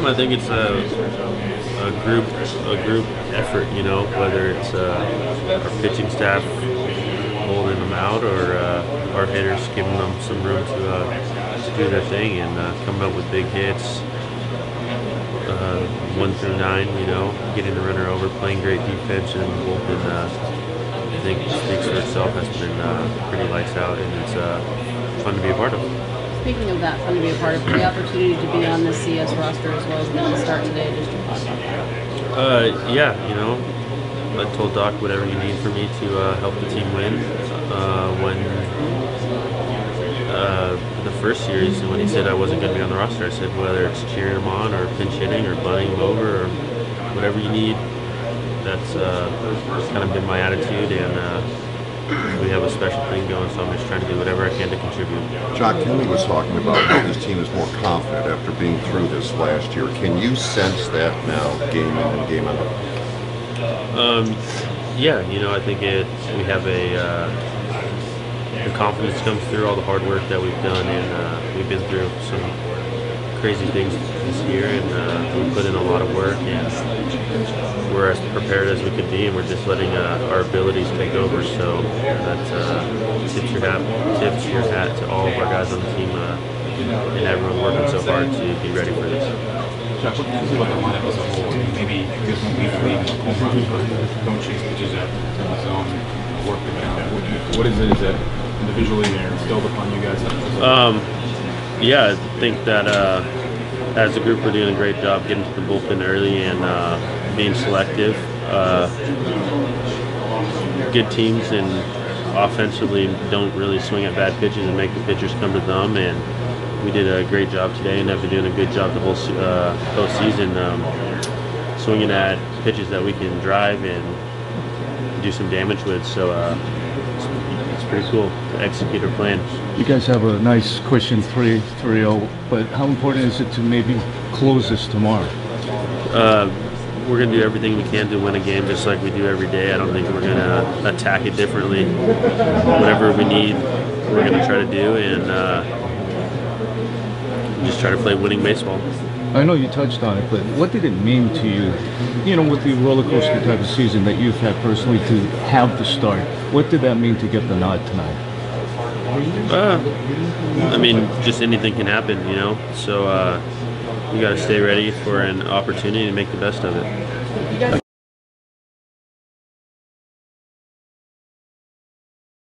I think it's a, a group a group effort. You know, whether it's uh, our pitching staff holding them out or uh, our hitters giving them some room to, uh, to do their thing and uh, coming up with big hits. Uh, one through nine, you know, getting the runner over, playing great defense, and uh, I think, speaks for itself. Has been uh, pretty lights out, and it's fun to be a part of. Speaking of that, fun to be a part of, the opportunity to be on the CS roster as well as getting to start today, just on? Uh, yeah, you know, I told Doc whatever you need for me to uh, help the team win. Uh, when uh, the first series, when he said I wasn't going to be on the roster, I said whether it's cheering him on or pinch hitting or bunting him over or whatever you need, that's uh, kind of been my attitude. And uh, we have a special thing going, so I'm just trying to do whatever I can to contribute. Joc Kenley was talking about how his team is more confident after being through this last year. Can you sense that now, game in and game out? Um, yeah, you know, I think it. We have a uh, the confidence comes through all the hard work that we've done, and uh, we've been through some crazy things this year, and uh, we put in a lot of work, and we're as prepared as we could be, and we're just letting uh, our abilities take over. So that uh, tips your hat, tips your hat to all of our guys on the team, uh, and everyone working so hard to be ready for this. Joc, what do you think about the lineup as a whole? I maybe because when we leave home runs, don't chase pitches out in the zone, work the count. What, what is it? Is it individually instilled upon you guys? Um, yeah, I think that uh, as a group we're doing a great job getting to the bullpen early and uh, being selective. Uh, good teams and offensively don't really swing at bad pitches and make the pitchers come to them. And we did a great job today and have been doing a good job the whole uh, postseason um, swinging at pitches that we can drive and do some damage with. So uh, pretty cool to execute our plan. You guys have a nice cushion 3 3 but how important is it to maybe close this tomorrow? Uh, we're going to do everything we can to win a game just like we do every day. I don't think we're going to attack it differently. Whatever we need, we're going to try to do and uh, just try to play winning baseball. I know you touched on it, but what did it mean to you, you know, with the roller coaster type of season that you've had personally to have the start? What did that mean to get the nod tonight? Uh, I mean, just anything can happen, you know. So uh, you got to stay ready for an opportunity to make the best of it.